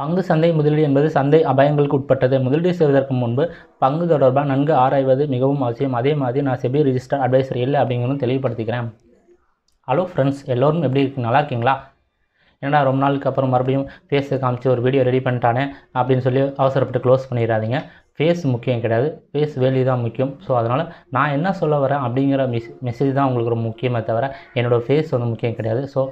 பங்கு சந்தை முதலீடு என்பது சந்தை அபாயங்களுக்கு உட்பட்டது. முதலீடு செய்வதற்கு முன்பு பங்கு தொடர்பாக நன்கு ஆராய்வது மிகவும் அவசியம். அதே மாதிரி நான் செபி ரிஜிஸ்டர் அட்வைசர் இல்லை அப்படிங்கிறதும் தெளிவுபடுத்திக்கிறேன். ஹலோ ஃப்ரெண்ட்ஸ் எல்லோரும் எப்படி இருக்கு? நல்லா இருக்கீங்களா? ஏன்னா ரொம்ப நாளுக்கு அப்புறம் மறுபடியும் ஃபேஸை காமிச்சு ஒரு வீடியோ ரெடி பண்ணிட்டானே அப்படின்னு சொல்லி அவசரப்பட்டு க்ளோஸ் பண்ணிடாதீங்க. ஃபேஸ் முக்கியம் கிடையாது. ஃபேஸ் வேல்யூ தான் முக்கியம். ஸோ அதனால் நான் என்ன சொல்ல வரேன் அப்படிங்கிற மெஸ் மெசேஜ் தான் உங்களுக்கு ரொம்ப முக்கியமே தவிர என்னோடய ஃபேஸ் வந்து முக்கியம் கிடையாது. ஸோ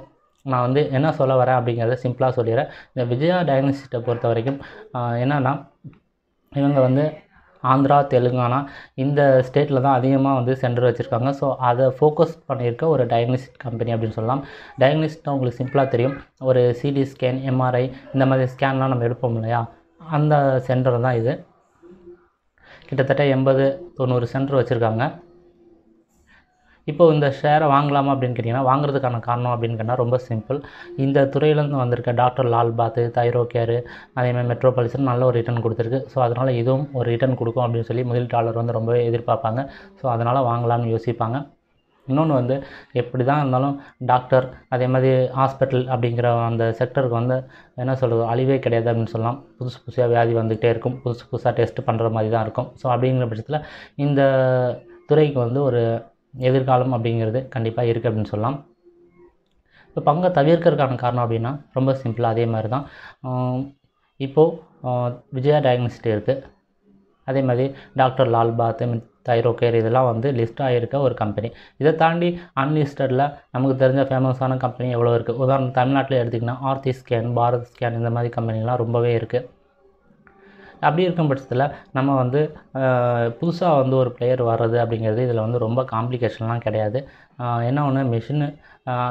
நான் வந்து என்ன சொல்ல வரேன் அப்படிங்கிறத சிம்பிளாக சொல்லிடுறேன். இந்த விஜயா டயக்னோஸ்டிக்கை பொறுத்த வரைக்கும் என்னென்னா இவங்க வந்து ஆந்திரா தெலுங்கானா இந்த ஸ்டேட்டில் தான் அதிகமாக வந்து சென்டர் வச்சுருக்காங்க. ஸோ அதை ஃபோக்கஸ் பண்ணியிருக்க ஒரு டயக்னிஸ்ட் கம்பெனி அப்படின்னு சொல்லலாம். டயக்னிஸ்ட்னா உங்களுக்கு சிம்பிளாக தெரியும். ஒரு சிடி ஸ்கேன் எம்ஆர்ஐ இந்த மாதிரி ஸ்கேன்லாம் நம்ம எடுப்போம் இல்லையா? அந்த சென்டர் தான் இது. கிட்டத்தட்ட எண்பது தொண்ணூறு சென்டர் வச்சுருக்காங்க. இப்போ இந்த ஷேரை வாங்கலாமா அப்படின்னு கேட்டிங்கன்னா வாங்குறதுக்கான காரணம் அப்படின்னு கேட்டால் ரொம்ப சிம்பிள் இந்த துறையிலேருந்து வந்திருக்க டாக்டர் லால் பாத்து தைரோ கேரு அதேமாதிரி மெட்ரோபாலிசன் நல்ல ஒரு ரிட்டர்ன் கொடுத்துருக்கு. ஸோ அதனால் இதுவும் ஒரு ரிட்டர்ன் கொடுக்கும் அப்படின்னு சொல்லி முதலீட்டாளர் வந்து ரொம்பவே எதிர்பார்ப்பாங்க. ஸோ அதனால் வாங்கலாம்னு யோசிப்பாங்க. இன்னொன்று வந்து எப்படி தான் இருந்தாலும் டாக்டர் அதே மாதிரி ஹாஸ்பிட்டல் அப்படிங்கிற அந்த செக்டருக்கு வந்து என்ன சொல்கிறது அழிவே கிடையாது அப்படின்னு சொல்லலாம். புதுசு புதுசாக வியாதி வந்துகிட்டே இருக்கும். புதுசு புதுசாக டெஸ்ட் பண்ணுற மாதிரி தான் இருக்கும். ஸோ அப்படிங்கிற பட்சத்தில் இந்த துறைக்கு வந்து ஒரு எதிர்காலம் அப்படிங்கிறது கண்டிப்பாக இருக்குது அப்படின்னு சொல்லலாம். இப்போ பங்கை தவிர்க்கிறதுக்கான காரணம் அப்படின்னா ரொம்ப சிம்பிளாக அதே மாதிரி தான் இப்போது விஜயா டயக்னோஸ்டி இருக்குது அதே மாதிரி டாக்டர் லால் பாத் தைரோ கேர் இதெல்லாம் வந்து லிஸ்ட் ஆகிருக்க ஒரு கம்பெனி இதை தாண்டி அன்லிஸ்டடில் நமக்கு தெரிஞ்ச ஃபேமஸான கம்பெனி எவ்வளோ இருக்குது உதாரணம் தமிழ்நாட்டில் எடுத்திங்கன்னா ஆர்த்தி ஸ்கேன் பாரத் ஸ்கேன் இந்த மாதிரி கம்பெனிலாம் ரொம்பவே இருக்குது அப்படி இருக்கும் பட்சத்தில் நம்ம வந்து புதுசாக வந்து ஒரு பிளேயர் வர்றது அப்படிங்கிறது இதில் வந்து ரொம்ப காம்ப்ளிகேஷன்லாம் கிடையாது. என்ன ஒன்று மிஷினு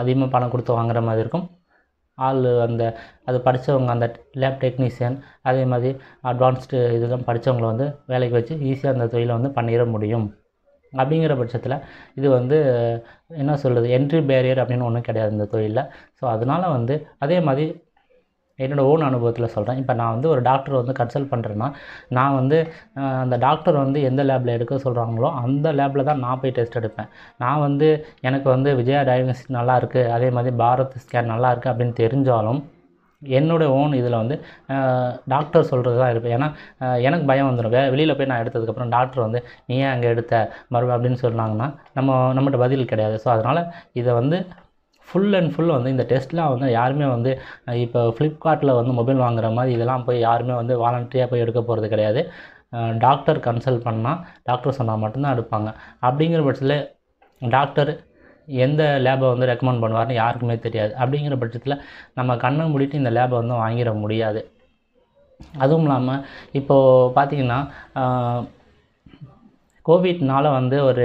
அதிகமாக பணம் கொடுத்து வாங்குற மாதிரி இருக்கும். ஆள் அந்த அது படித்தவங்க அந்த லேப் டெக்னீஷியன் அதே மாதிரி அட்வான்ஸ்டு இதெல்லாம் படித்தவங்களை வந்து வேலைக்கு வச்சு ஈஸியாக அந்த தொழிலை வந்து பண்ணிட முடியும். அப்படிங்கிற பட்சத்தில் இது வந்து என்ன சொல்கிறது என்ட்ரி பேரியர் அப்படின்னு ஒன்றும் கிடையாது இந்த தொழிலில். ஸோ அதனால் வந்து அதே மாதிரி என்னோடய ஓன் அனுபவத்தில் சொல்கிறேன் இப்போ நான் வந்து ஒரு டாக்டர் வந்து கன்சல்ட் பண்ணுறேன்னா நான் வந்து அந்த டாக்டர் வந்து எந்த லேபில் எடுக்க சொல்கிறாங்களோ அந்த லேபில் தான் நான் போய் டெஸ்ட் எடுப்பேன். நான் வந்து எனக்கு வந்து விஜயா டயக்னோஸ்டிக் நல்லாயிருக்கு அதே மாதிரி பாரத் ஸ்கேன் நல்லாயிருக்கு அப்படின்னு தெரிஞ்சாலும் என்னோட ஓன் இதில் வந்து டாக்டர் சொல்கிறது தான் இருப்பேன் ஏன்னா எனக்கு பயம் வந்துடும் வே வெளியில் போய் நான் எடுத்ததுக்கப்புறம் டாக்டர் வந்து நீ ஏன் அங்கே எடுத்த? மறுபடியும் அப்படின்னு சொன்னாங்கன்னா நம்ம நம்மகிட்ட பதில் கிடையாது. ஸோ அதனால் இதை வந்து ஃபுல் அண்ட் ஃபுல் வந்து இந்த டெஸ்ட்லாம் வந்து யாருமே வந்து இப்போ ஃப்ளிப்கார்ட்டில் வந்து மொபைல் வாங்குற மாதிரி இதெல்லாம் போய் யாருமே வந்து வாலண்டரியாக போய் எடுக்க போகிறது கிடையாது. டாக்டர் கன்சல்ட் பண்ணால் டாக்டர் சொன்னால் மட்டும்தான் எடுப்பாங்க. அப்படிங்கிற பட்சத்தில் டாக்டர் எந்த லேபை வந்து ரெக்கமெண்ட் பண்ணுவார்னு யாருக்குமே தெரியாது. அப்படிங்கிற பட்சத்தில் நம்ம கண்ணை மூடிட்டு இந்த லேபை வந்து வாங்கிட முடியாது. அதுவும் இல்லாமல் இப்போது பார்த்திங்கன்னா கோவிட்னால் வந்து ஒரு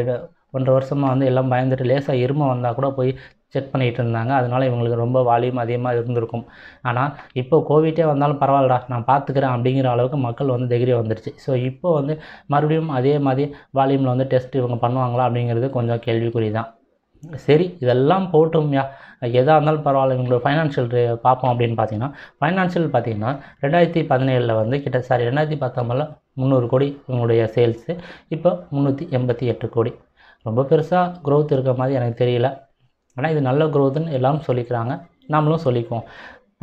ஒன்றரை வருஷமாக வந்து எல்லாம் பயந்துட்டு லேசாக இருமல் வந்தால் கூட போய் செக் பண்ணிகிட்டு இருந்தாங்க அதனால இவங்களுக்கு ரொம்ப வால்யூம் அதிகமாக இருந்திருக்கும். ஆனால் இப்போ கோவிட்டே வந்தாலும் பரவாயில்லடா நான் பார்த்துக்கிறேன் அப்படிங்கிற அளவுக்கு மக்கள் வந்து தைரியம் வந்துடுச்சு ஸோ இப்போ வந்து மறுபடியும் அதே மாதிரி வால்யூமில் வந்து டெஸ்ட் இவங்க பண்ணுவாங்களா அப்படிங்கிறது கொஞ்சம் கேள்விக்குறி தான் சரி இதெல்லாம் போட்டோம்யா எதாக இருந்தாலும் பரவாயில்ல இவங்களோட ஃபைனான்ஷியல் பார்ப்போம் அப்படின்னு பார்த்தீங்கன்னா ஃபைனான்ஷியல் பார்த்தீங்கன்னா ரெண்டாயிரத்தி பதினேழில் வந்து கிட்ட சாரி ரெண்டாயிரத்தி பத்தொம்பதில் முந்நூறு கோடி இவங்களுடைய சேல்ஸு இப்போ முந்நூற்றி எண்பத்தி எட்டு கோடி. ரொம்ப பெருசாக க்ரோத் இருக்க மாதிரி எனக்கு தெரியல. ஆனால் இது நல்ல க்ரோத்துன்னு எல்லாரும் சொல்லிக்கிறாங்க. நாமளும் சொல்லிக்குவோம்.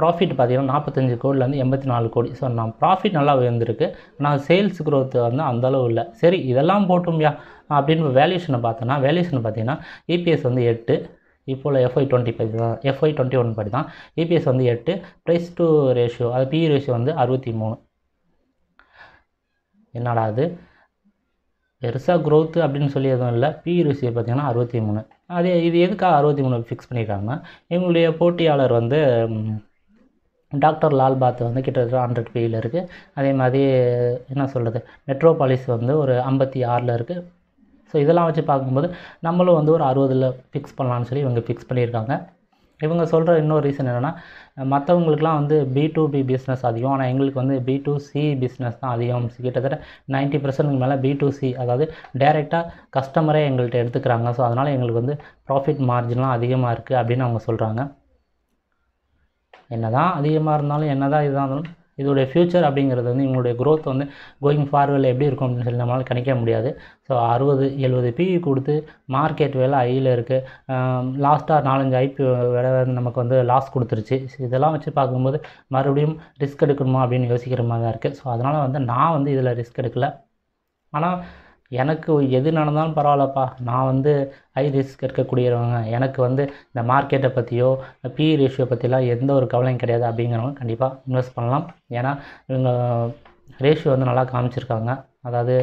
ப்ராஃபிட் பார்த்தீங்கன்னா நாற்பத்தஞ்சு கோடிலேருந்து எண்பத்தி நாலு கோடி. ஸோ நான் ப்ராஃபிட் நல்லா உயர்ந்திருக்கு. ஆனால் சேல்ஸ் க்ரோத் வந்து அந்தளவு இல்லை. சரி இதெல்லாம் போட்டோம்யா அப்படின்னு வேல்யூஷனை பார்த்தோன்னா வேல்யூஷன் பார்த்தீங்கன்னா இபிஎஸ் வந்து எட்டு. இப்போ எஃப்ஐ டுவெண்ட்டி படி தான். எஃப்ஐ டுவெண்ட்டி ஒன் படி தான். இபிஎஸ் வந்து எட்டு. ப்ரைஸ் டு ரேஷியோ அது பி ரேஷியோ வந்து அறுபத்தி மூணு. என்னடா அது? பெருசாக க்ரோத்து அப்படின்னு சொல்லி எதுவும் இல்லை. பி ரேஷியோ பார்த்தீங்கன்னா அறுபத்தி மூணு. அதே இது எதுக்காக அறுபத்தி மூணு ஃபிக்ஸ் பண்ணியிருக்காங்கன்னா எங்களுடைய போட்டியாளர் வந்து டாக்டர் லால் பாத் வந்து கிட்டத்தட்ட ஹண்ட்ரட் பியில் இருக்குது அதே மாதிரி என்ன சொல்கிறது மெட்ரோபாலிஸ் வந்து ஒரு ஐம்பத்தி ஆறில் இருக்குது ஸோ இதெல்லாம் வச்சு பார்க்கும்போது நம்மளும் வந்து ஒரு அறுபதில் ஃபிக்ஸ் பண்ணலான்னு சொல்லி இவங்க ஃபிக்ஸ் பண்ணியிருக்காங்க. இவங்க சொல்கிற இன்னொரு ரீசன் என்னென்னா மற்றவங்களுக்குலாம் வந்து பி டு பி பிஸ்னஸ் அதிகம். ஆனால் எங்களுக்கு வந்து பி டு சி பிஸ்னஸ் தான் அதிகம். கிட்டத்தட்ட நைன்ட்டி பர்சன்ட்டுக்கு மேலே பி டு சி அதாவது டைரெக்டாக கஸ்டமரே எங்கள்கிட்ட எடுத்துக்கிறாங்க. ஸோ அதனால் எங்களுக்கு வந்து ப்ராஃபிட் மார்ஜின்லாம் அதிகமாக இருக்குது அப்படின்னு அவங்க சொல்கிறாங்க என்ன தான் அதிகமாக இருந்தாலும் என்ன தான் இதாக இருந்தாலும் இதோடைய ஃப்யூச்சர் அப்படிங்கிறது வந்து இவங்களுடைய க்ரோத் வந்து கோயிங் ஃபார்வர்டில் எப்படி இருக்கும் அப்படின்னு சொல்லி நம்மளால் கணிக்க முடியாது. ஸோ அறுபது எழுபது பிஇ கொடுத்து மார்க்கெட் வேலை ஐயில் இருக்குது லாஸ்ட்டாக நாலஞ்சு ஐபி வேலை வந்து நமக்கு வந்து லாஸ் கொடுத்துருச்சு. இதெல்லாம் வச்சு பார்க்கும்போது மறுபடியும் ரிஸ்க் எடுக்கணுமா அப்படின்னு யோசிக்கிற மாதிரி தான் இருக்குது ஸோ அதனால் வந்து நான் வந்து இதில் ரிஸ்க் எடுக்கல. ஆனால் எனக்கு எது நடந்தாலும் பரவாயில்லப்பா. நான் வந்து ஹை ரிஸ்க் எடுக்கக்கூடியவங்க எனக்கு வந்து இந்த மார்க்கெட்டை பற்றியோ பி ரேஷியோ பற்றிலாம் எந்த ஒரு கவலையும் கிடையாது அப்படிங்கிறவங்க கண்டிப்பாக இன்வெஸ்ட் பண்ணலாம். ஏன்னா இவங்க ரேஷியோ வந்து நல்லா காமிச்சிருக்காங்க. அதாவது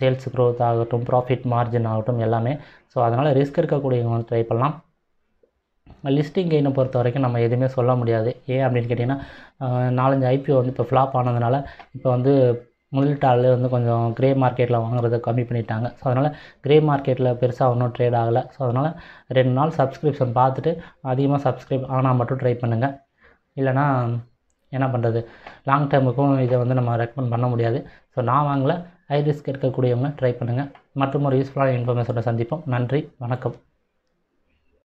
சேல்ஸ் க்ரோத் ஆகட்டும் ப்ராஃபிட் மார்ஜின் ஆகட்டும் எல்லாமே. ஸோ அதனால் ரிஸ்க் எடுக்கக்கூடியவங்க ட்ரை பண்ணலாம். லிஸ்டிங் கெயினை பொறுத்த வரைக்கும் நம்ம எதுவுமே சொல்ல முடியாது. ஏன் அப்படின்னு கேட்டிங்கன்னா நாலஞ்சு ஐபிஓ வந்து இப்போ ஃப்ளாப் ஆனதுனால இப்போ வந்து முதலீட்டாளர் வந்து கொஞ்சம் கிரே மார்க்கெட்டில் வாங்குறத கம்மி பண்ணிட்டாங்க. ஸோ அதனால் கிரே மார்க்கெட்டில் பெருசாக ஒன்றும் ட்ரேட் ஆகலை. ஸோ அதனால் ரெண்டு நாள் சப்ஸ்கிரிப்ஷன் பார்த்துட்டு அதிகமாக சப்ஸ்கிரைப் ஆனால் மட்டும் ட்ரை பண்ணுங்கள் இல்லைனா என்ன பண்ணுறது லாங் டேர்முக்கும் இதை வந்து நம்ம ரெக்கமெண்ட் பண்ண முடியாது. ஸோ நான் வாங்கல ஹை ரிஸ்க் எடுக்கக்கூடியவங்க ட்ரை பண்ணுங்கள் மற்றும் ஒரு யூஸ்ஃபுல்லான இன்ஃபர்மேஷனோட சந்திப்போம். நன்றி வணக்கம்.